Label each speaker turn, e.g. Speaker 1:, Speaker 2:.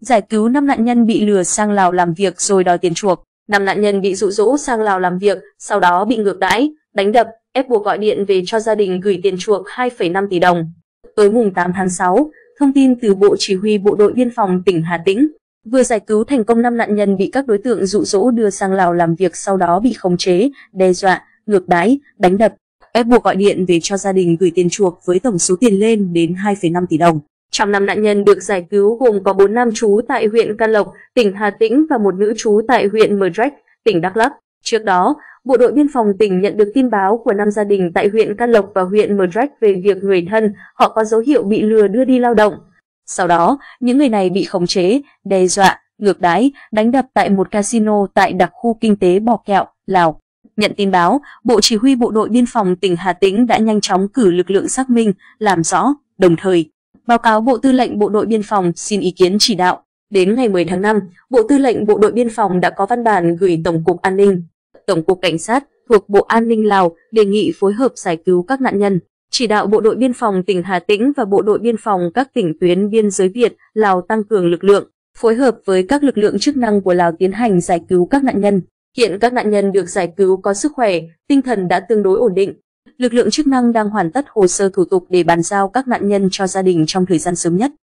Speaker 1: giải cứu 5 nạn nhân bị lừa sang Lào làm việc rồi đòi tiền chuộc. 5 nạn nhân bị dụ dỗ sang Lào làm việc, sau đó bị ngược đãi, đánh đập, ép buộc gọi điện về cho gia đình gửi tiền chuộc 2,5 tỷ đồng. Tối mùng 8 tháng 6, thông tin từ Bộ Chỉ huy Bộ đội Biên phòng tỉnh Hà Tĩnh vừa giải cứu thành công 5 nạn nhân bị các đối tượng dụ dỗ đưa sang Lào làm việc sau đó bị khống chế, đe dọa, ngược đãi, đánh đập, ép buộc gọi điện về cho gia đình gửi tiền chuộc với tổng số tiền lên đến 2,5 tỷ đồng. Trong năm nạn nhân được giải cứu gồm có 4 nam trú tại huyện Can Lộc, tỉnh Hà Tĩnh và một nữ trú tại huyện Mờ Rách, tỉnh Đắk Lắk. Trước đó, Bộ đội Biên phòng tỉnh nhận được tin báo của năm gia đình tại huyện Can Lộc và huyện Mờ Rách về việc người thân họ có dấu hiệu bị lừa đưa đi lao động. Sau đó, những người này bị khống chế, đe dọa, ngược đái, đánh đập tại một casino tại đặc khu kinh tế Bò Kẹo, Lào. Nhận tin báo, Bộ Chỉ huy Bộ đội Biên phòng tỉnh Hà Tĩnh đã nhanh chóng cử lực lượng xác minh, làm rõ, đồng thời báo cáo Bộ Tư lệnh Bộ đội Biên phòng xin ý kiến chỉ đạo. Đến ngày 10 tháng 5, Bộ Tư lệnh Bộ đội Biên phòng đã có văn bản gửi Tổng cục An ninh, Tổng cục Cảnh sát thuộc Bộ An ninh Lào đề nghị phối hợp giải cứu các nạn nhân, chỉ đạo Bộ đội Biên phòng tỉnh Hà Tĩnh và Bộ đội Biên phòng các tỉnh tuyến biên giới Việt, Lào tăng cường lực lượng, phối hợp với các lực lượng chức năng của Lào tiến hành giải cứu các nạn nhân. Hiện các nạn nhân được giải cứu có sức khỏe, tinh thần đã tương đối ổn định. Lực lượng chức năng đang hoàn tất hồ sơ thủ tục để bàn giao các nạn nhân cho gia đình trong thời gian sớm nhất.